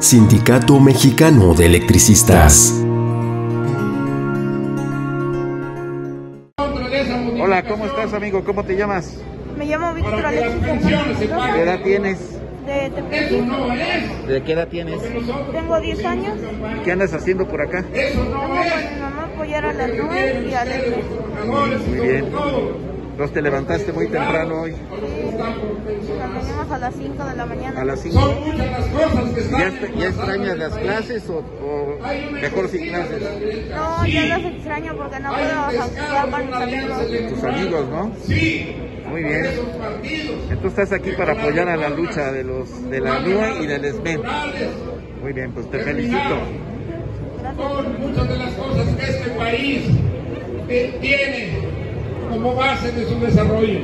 Sindicato Mexicano de Electricistas. Hola, ¿cómo estás amigo? ¿Cómo te llamas? Me llamo Víctor ¿Qué edad tienes? de Tepeji. ¿De qué edad tienes? Tengo 10 años. ¿Qué andas haciendo por acá? Vengo con mi mamá a apoyar a la Noel y a Leslie. Muy bien. Entonces te levantaste muy temprano hoy, Nos venimos a las 5 de la mañana. a las 5. ¿Ya, est- ya extrañas las clases o, o mejor sin clases? No, ya las extraño porque no puedo jugar con mis amigos. Tus amigos, ¿no? Muy bien. Entonces estás aquí para apoyar a la lucha de los de la NUE y del ESMED. Muy bien, pues te felicito. Gracias. muchas de las cosas que este país tiene como base de su desarrollo.